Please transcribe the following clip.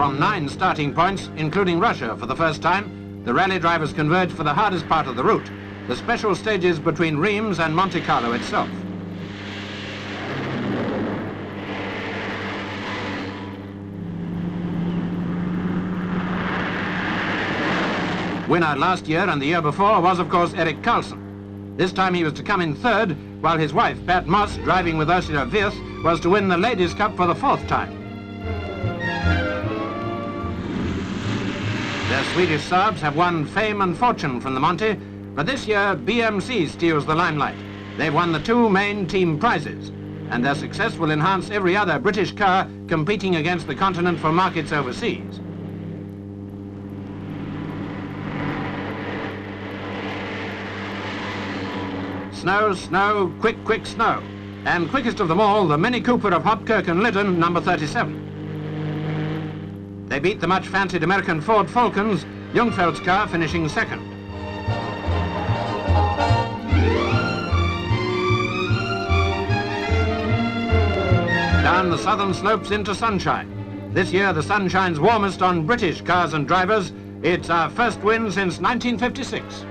From nine starting points, including Russia for the first time, the rally drivers converge for the hardest part of the route, the special stages between Reims and Monte Carlo itself. Winner last year and the year before was, of course, Erik Carlsson. This time he was to come in third, while his wife, Pat Moss, driving with Ursula Wirth, was to win the Ladies' Cup for the fourth time. The Swedish Saabs have won fame and fortune from the Monte, but this year BMC steals the limelight. They've won the two main team prizes, and their success will enhance every other British car competing against the continent for markets overseas. Snow, snow, quick, quick snow. And quickest of them all, the Mini Cooper of Hopkirk and Liddon, number 37. They beat the much fancied American Ford Falcons, Ljungfeldt's car finishing second. Down the southern slopes into sunshine. This year the sun shines warmest on British cars and drivers. It's our first win since 1956.